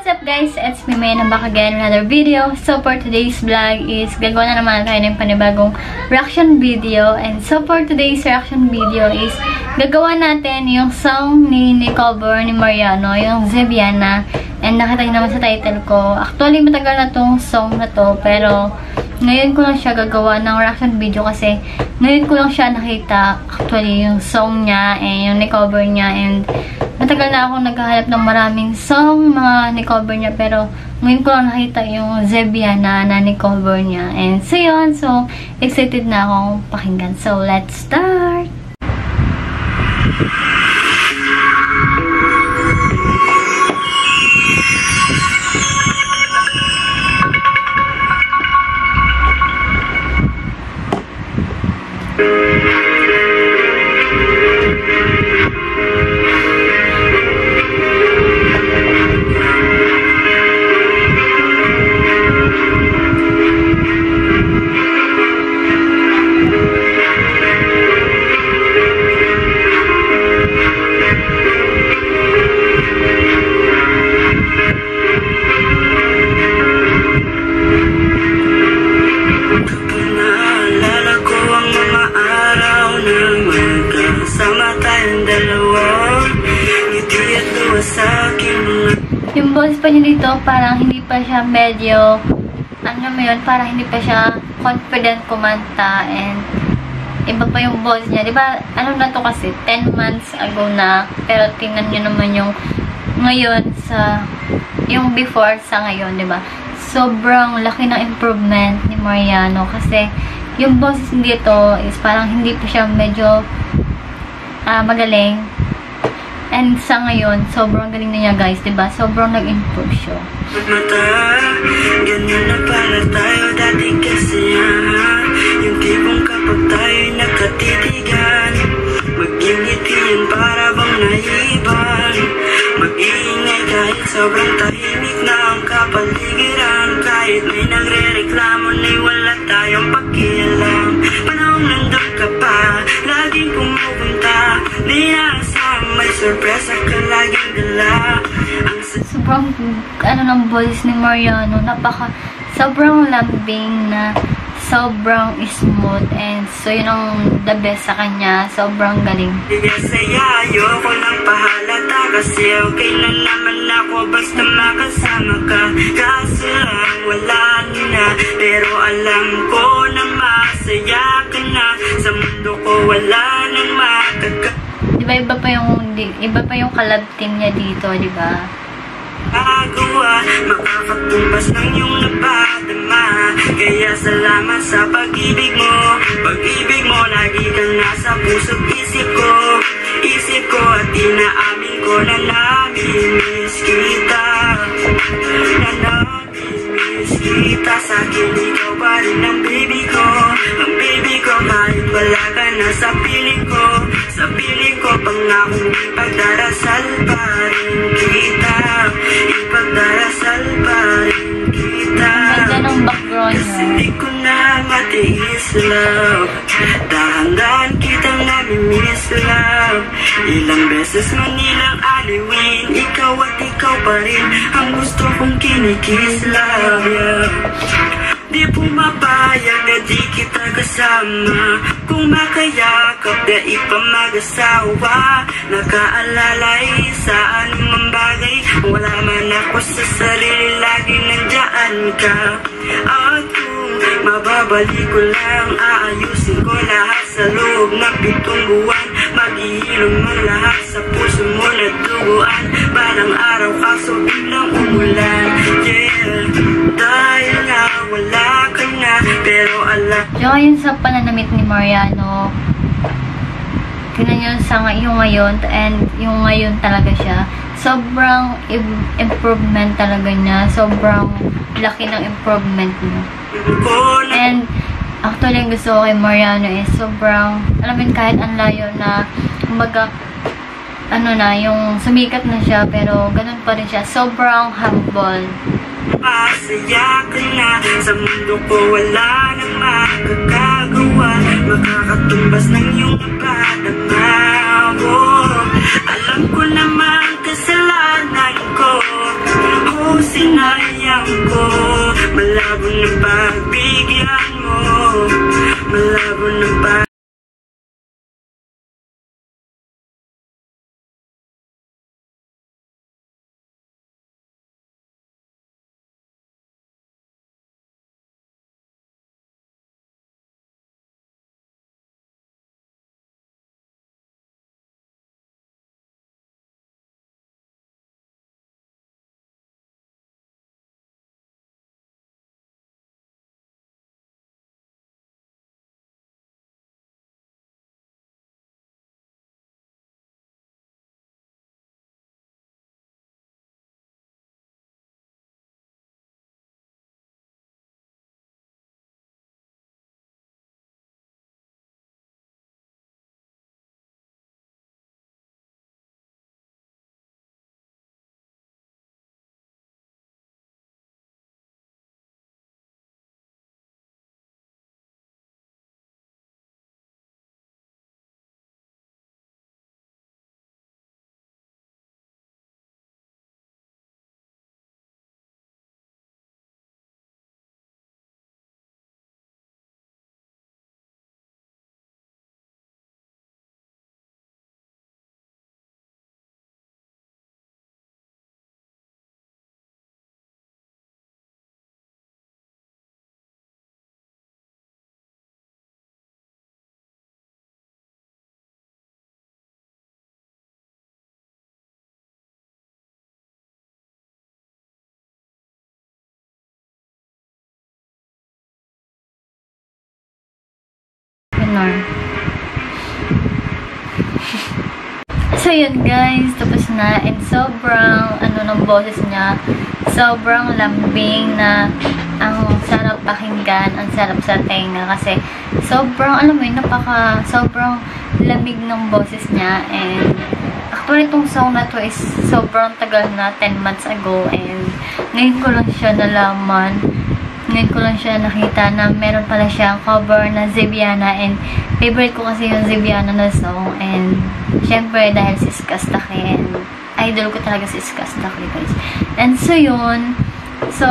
what's up guys? It's me May na back again another video. So for today's vlog is gagawa na naman tayo ng panibagong reaction video. And so for today's reaction video is gagawa natin yung song ni Nicole Burr ni Mariano, yung Zebiana. And nakita niyo naman sa title ko. Actually matagal na tong song na to pero ngayon ko lang siya gagawa ng reaction video kasi ngayon ko lang siya nakita actually yung song niya and yung ni-cover niya and matagal na ako naghahanap ng maraming song mga ni-cover niya pero ngayon ko lang nakita yung Zebiana na ni-cover niya. And so yun so excited na akong pakinggan. So let's start yung boses pa niya dito parang hindi pa siya medyo ano mo yun, parang hindi pa siya confident kumanta and iba pa yung boses niya. Di ba, ano na to kasi, 10 months ago na, pero tingnan niyo naman yung ngayon sa, yung before sa ngayon, di ba? Sobrang laki ng improvement ni Mariano kasi yung boses dito is parang hindi pa siya medyo ah, magaling. And sa ngayon, sobrang galing na niya guys, di ba? Sobrang nag-improve siya. mata Ganyan tayo dati kasi ah Yung tipong kapag nakatitigan Mag-ingitian para bang naiban Mag-iingay kahit sobrang tahimik sorpresa ka laging dala sobrang ano ng boses ni Mariano, napaka sobrang lambing na sobrang smooth and so yun ang the best sa kanya, sobrang galing. Saya, ayoko lang pahalata Kasi okay na naman ako basta makasama ka. Kaso lang wala na Pero alam ko na masaya ka na. Sa mundo ko wala nang makaka Di ba iba pa yung di- iba pa yung collab team niya dito, di ba? Agawa, makakatumbas ng iyong napadama Kaya salamat sa pag-ibig mo. Pag-ibig mo, lagi kang nasa puso't isip ko. Isip ko at inaamin ko na namimiss di ko na matiis love. Dahan-dahan kitang namimiss love. Ilang beses man ilang aliwin Ikaw at ikaw pa rin Ang gusto kong kinikiss love yeah. Di pumapayag na di kita kasama. Kung makayakap na ipa mag-asawa Nakaalalay sa anumang bagay Wala man ako sa sarili. Lagi nandyan ka. Kung mababalik ko lang Aayusin ko lahat sa loob ng pitong buwan Maghihilom ang lahat sa puso mo na duguan Balang araw kaso biglang umulan Yeah Dahil nga wala na Pero alam yun sa pananamit ni Mariano, tingnan nyo sa yung ngayon and yung ngayon talaga siya. Sobrang im- improvement talaga niya. Sobrang laki ng improvement niya. Na And actually, ang gusto ko kay Mariano is sobrang, alam mo kahit ang layo na, kumbaga, ano na, yung sumikat na siya, pero ganun pa rin siya. Sobrang humble. Masaya ka na Sa mundo ko wala nang makakagawa Makakatumbas ng iyong oh, Alam ko naman kasalanan ko sinayang ko Malabo na pagbigyan Ganon. So yun guys, tapos na. And sobrang ano ng boses niya, sobrang lambing na ang sarap pakinggan, ang sarap sa tenga. Kasi sobrang alam mo yun, napaka sobrang lamig ng boses niya. And actually itong song na to is sobrang tagal na 10 months ago. And ngayon ko lang siya nalaman ngayon ko lang siya nakita na meron pala siyang cover na Zebiana and favorite ko kasi yung Zebiana na song and syempre dahil si Skastaki and idol ko talaga si Skastaki guys. And so yun. So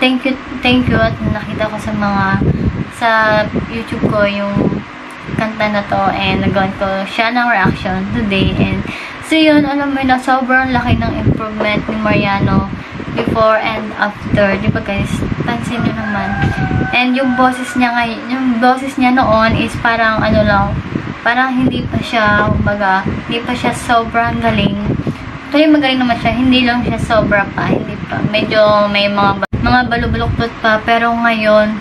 thank you thank you at nakita ko sa mga sa YouTube ko yung kanta na to and nagawan ko siya ng reaction today. And so yun alam mo na sobrang laki ng improvement ni Mariano before and after. Di ba guys? Pansin nyo naman. And yung boses niya ngayon, yung boses niya noon is parang ano lang, parang hindi pa siya, kumbaga, hindi pa siya sobrang galing. Actually, magaling naman siya. Hindi lang siya sobra pa. Hindi pa. Medyo may mga, mga balubuloktot pa. Pero ngayon,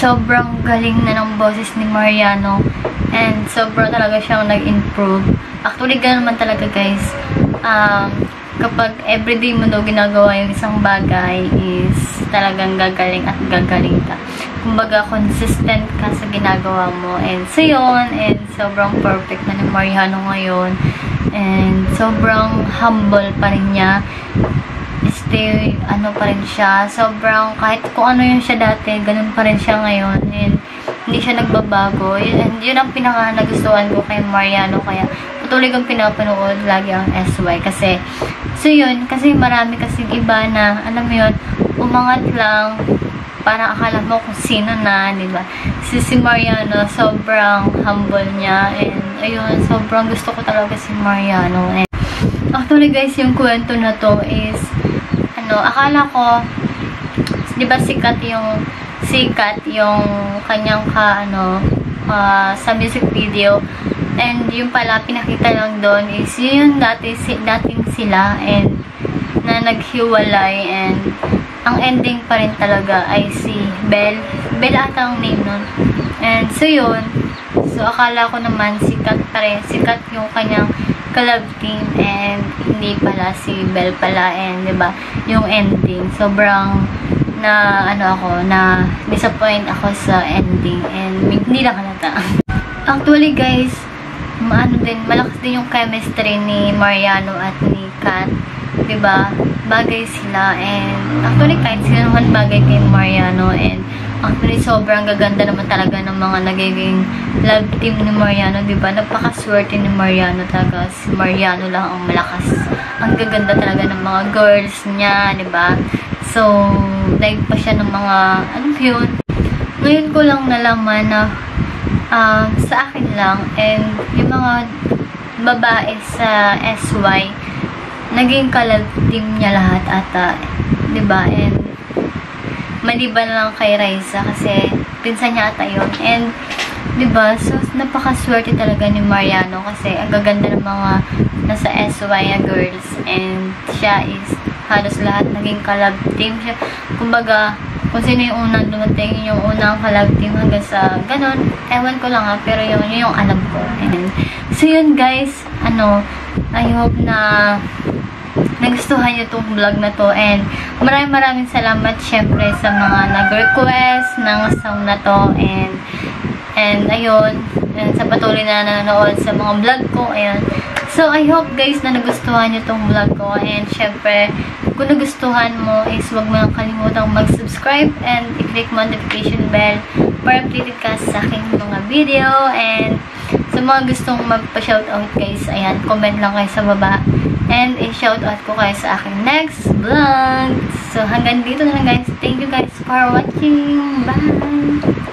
sobrang galing na ng boses ni Mariano. And sobra talaga siyang nag-improve. Actually, ganoon naman talaga guys. Um, kapag everyday mo daw ginagawa yung isang bagay is talagang gagaling at gagaling ka. Kumbaga, consistent ka sa ginagawa mo. And so yun, and sobrang perfect na ni Mariano ngayon. And sobrang humble pa rin niya. Stay, ano pa rin siya. Sobrang, kahit kung ano yung siya dati, ganun pa rin siya ngayon. And hindi siya nagbabago. And yun ang pinaka nagustuhan ko kay Mariano. Kaya patuloy kong pinapanood lagi ang SY. Kasi, so yun, kasi marami kasing iba na, alam mo yun, umangat lang, parang akala mo kung sino na, di ba? Si, si Mariano, sobrang humble niya. And, ayun, sobrang gusto ko talaga si Mariano. And, actually guys, yung kwento na to is, ano, akala ko, di ba sikat yung, sikat yung kanyang ka, ano, uh, sa music video. And yung pala, pinakita lang doon is, yun dati, si, dating sila, and, na naghiwalay, and, ang ending pa rin talaga ay si Belle. Belle ata ang name nun. And, so yun. So, akala ko naman sikat pa rin. Sikat yung kanyang collab team and hindi pala si Belle pala and 'di ba yung ending sobrang na ano ako na disappoint ako sa ending and hindi lang halata actually guys maano din malakas din yung chemistry ni Mariano at ni Kat ba bagay sila and actually kahit sila naman bagay kay Mariano and Actually, sobrang gaganda naman talaga ng mga nagiging love team ni Mariano, ba? Napakaswerte ni Mariano talaga. Si Mariano lang ang malakas. Ang gaganda talaga ng mga girls niya, ba? So, like pa siya ng mga, ano yun? Ngayon ko lang nalaman na um, sa akin lang and yung mga babae sa SY naging kalab team niya lahat ata ba? And maliban lang kay Raisa kasi pinsan niya ata yun. And ba so napakaswerte talaga ni Mariano kasi ang gaganda ng mga nasa SY na girls. And siya is halos lahat naging kalab team siya. Kumbaga kung sino yung unang dumating, yung unang collab hanggang sa ganon. Ewan ko lang ha, pero yun, yun yung alam ko. And, so yun guys, ano, I hope na nagustuhan nyo itong vlog na to and maraming maraming salamat syempre sa mga nag-request ng song na to and and ayun and sa patuloy na nanonood sa mga vlog ko ayun so I hope guys na nagustuhan nyo itong vlog ko and syempre kung nagustuhan mo is huwag mo lang kalimutang mag-subscribe and i-click mo notification bell para updated ka sa aking mga video and sa mga gustong magpa-shoutout guys, ayan, comment lang kayo sa baba and i-shoutout ko kayo sa aking next vlog. So hanggang dito na lang guys. Thank you guys for watching. Bye!